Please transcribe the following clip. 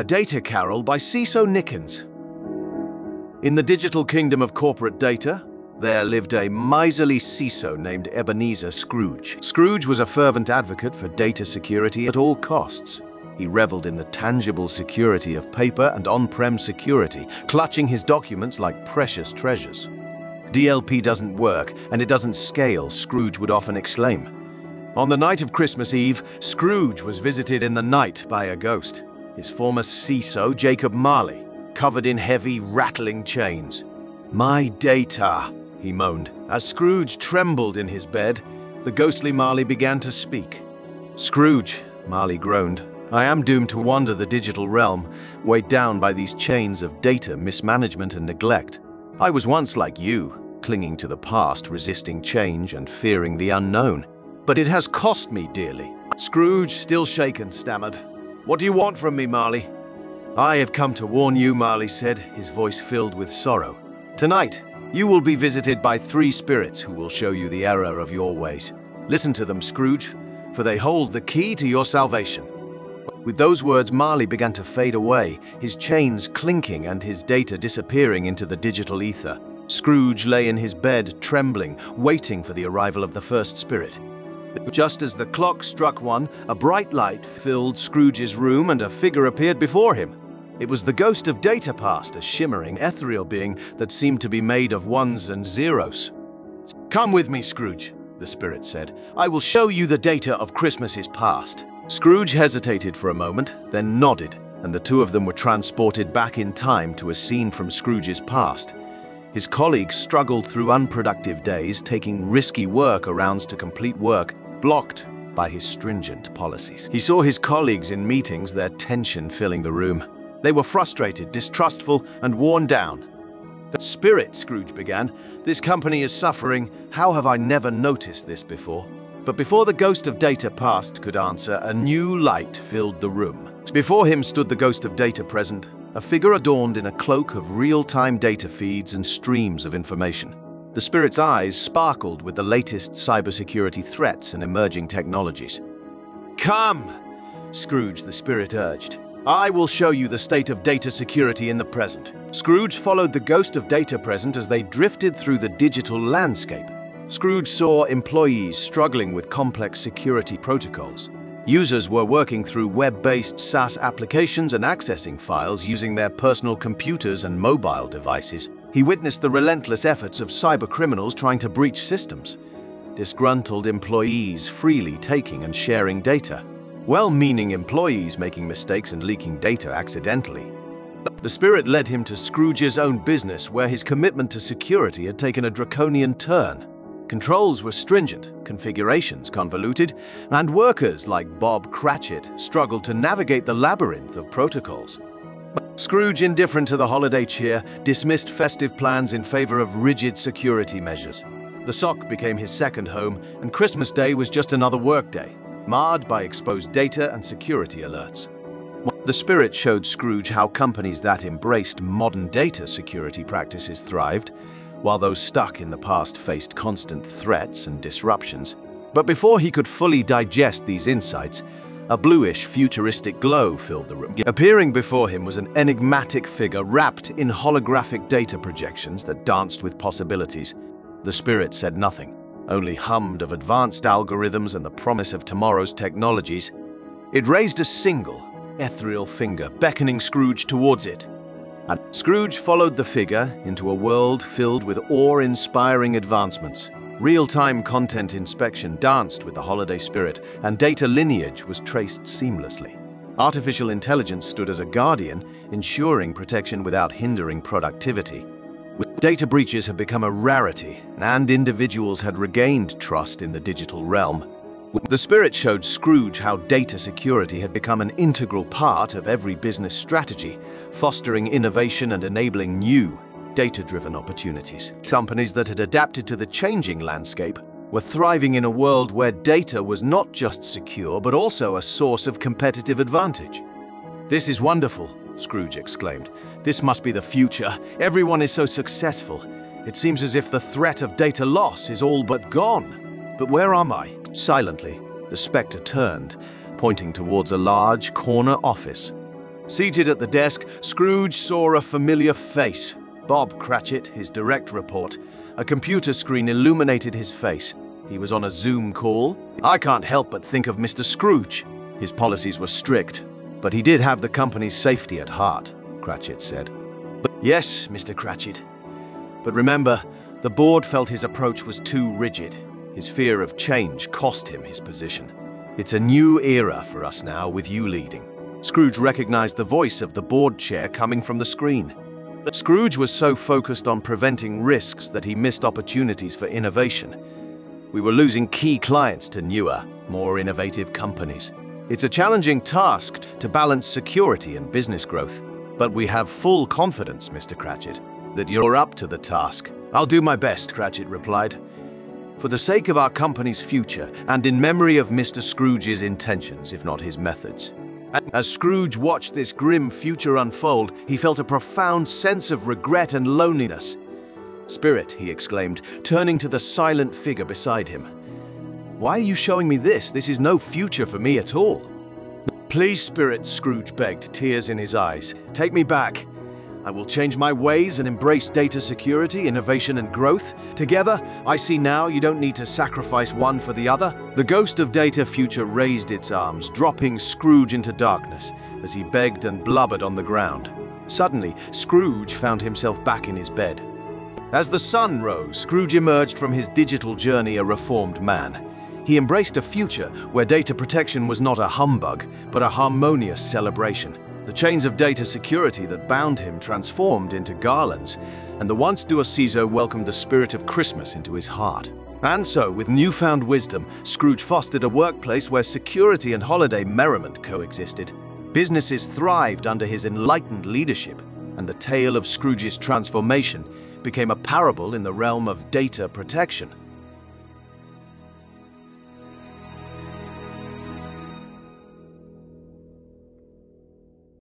A Data Carol by CISO Nickens. In the digital kingdom of corporate data, there lived a miserly CISO named Ebenezer Scrooge. Scrooge was a fervent advocate for data security at all costs. He reveled in the tangible security of paper and on-prem security, clutching his documents like precious treasures. DLP doesn't work, and it doesn't scale, Scrooge would often exclaim. On the night of Christmas Eve, Scrooge was visited in the night by a ghost, his former CISO, Jacob Marley, covered in heavy, rattling chains. My data, he moaned. As Scrooge trembled in his bed, the ghostly Marley began to speak. Scrooge, Marley groaned, I am doomed to wander the digital realm, weighed down by these chains of data mismanagement and neglect. I was once like you, clinging to the past, resisting change and fearing the unknown. But it has cost me dearly. Scrooge, still shaken, stammered. What do you want from me, Marley? I have come to warn you, Marley said, his voice filled with sorrow. Tonight, you will be visited by three spirits who will show you the error of your ways. Listen to them, Scrooge, for they hold the key to your salvation. With those words, Marley began to fade away, his chains clinking and his data disappearing into the digital ether. Scrooge lay in his bed, trembling, waiting for the arrival of the first spirit. Just as the clock struck one, a bright light filled Scrooge's room and a figure appeared before him. It was the ghost of Data Past, a shimmering, ethereal being that seemed to be made of ones and zeros. Come with me, Scrooge, the spirit said. I will show you the data of Christmas's past. Scrooge hesitated for a moment, then nodded, and the two of them were transported back in time to a scene from Scrooge's past. His colleagues struggled through unproductive days, taking risky workarounds to complete work, blocked by his stringent policies. He saw his colleagues in meetings, their tension filling the room. They were frustrated, distrustful, and worn down. The spirit, Scrooge began. This company is suffering. How have I never noticed this before? But before the ghost of Data Past could answer, a new light filled the room. Before him stood the ghost of Data Present, a figure adorned in a cloak of real-time data feeds and streams of information. The spirit's eyes sparkled with the latest cybersecurity threats and emerging technologies. Come, Scrooge the spirit urged. I will show you the state of data security in the present. Scrooge followed the ghost of Data Present as they drifted through the digital landscape. Scrooge saw employees struggling with complex security protocols. Users were working through web-based SaaS applications and accessing files using their personal computers and mobile devices. He witnessed the relentless efforts of cybercriminals trying to breach systems. Disgruntled employees freely taking and sharing data. Well-meaning employees making mistakes and leaking data accidentally. The spirit led him to Scrooge's own business where his commitment to security had taken a draconian turn. Controls were stringent, configurations convoluted, and workers like Bob Cratchit struggled to navigate the labyrinth of protocols. Scrooge, indifferent to the holiday cheer, dismissed festive plans in favor of rigid security measures. The SOC became his second home, and Christmas Day was just another workday, marred by exposed data and security alerts. The Spirit showed Scrooge how companies that embraced modern data security practices thrived, while those stuck in the past faced constant threats and disruptions. But before he could fully digest these insights, a bluish, futuristic glow filled the room. Appearing before him was an enigmatic figure wrapped in holographic data projections that danced with possibilities. The spirit said nothing, only hummed of advanced algorithms and the promise of tomorrow's technologies. It raised a single, ethereal finger, beckoning Scrooge towards it. And Scrooge followed the figure into a world filled with awe-inspiring advancements. Real-time content inspection danced with the holiday spirit, and data lineage was traced seamlessly. Artificial intelligence stood as a guardian, ensuring protection without hindering productivity. With Data breaches had become a rarity, and individuals had regained trust in the digital realm. The Spirit showed Scrooge how data security had become an integral part of every business strategy, fostering innovation and enabling new, data-driven opportunities. Companies that had adapted to the changing landscape were thriving in a world where data was not just secure, but also a source of competitive advantage. This is wonderful, Scrooge exclaimed. This must be the future. Everyone is so successful. It seems as if the threat of data loss is all but gone. But where am I? Silently, the spectre turned, pointing towards a large corner office. Seated at the desk, Scrooge saw a familiar face. Bob Cratchit, his direct report. A computer screen illuminated his face. He was on a Zoom call. I can't help but think of Mr. Scrooge. His policies were strict, but he did have the company's safety at heart, Cratchit said. Yes, Mr. Cratchit. But remember, the board felt his approach was too rigid. His fear of change cost him his position. It's a new era for us now with you leading. Scrooge recognized the voice of the board chair coming from the screen. Scrooge was so focused on preventing risks that he missed opportunities for innovation. We were losing key clients to newer, more innovative companies. It's a challenging task to balance security and business growth, but we have full confidence, Mr. Cratchit, that you're up to the task. I'll do my best, Cratchit replied. For the sake of our company's future and in memory of Mr. Scrooge's intentions, if not his methods. As Scrooge watched this grim future unfold, he felt a profound sense of regret and loneliness. Spirit, he exclaimed, turning to the silent figure beside him. Why are you showing me this? This is no future for me at all. Please, Spirit, Scrooge begged, tears in his eyes. Take me back. I will change my ways and embrace data security, innovation, and growth. Together, I see now you don't need to sacrifice one for the other. The ghost of Data Future raised its arms, dropping Scrooge into darkness as he begged and blubbered on the ground. Suddenly, Scrooge found himself back in his bed. As the sun rose, Scrooge emerged from his digital journey a reformed man. He embraced a future where data protection was not a humbug, but a harmonious celebration. The chains of data security that bound him transformed into garlands, and the once dour CISO welcomed the spirit of Christmas into his heart. And so, with newfound wisdom, Scrooge fostered a workplace where security and holiday merriment coexisted. Businesses thrived under his enlightened leadership, and the tale of Scrooge's transformation became a parable in the realm of data protection.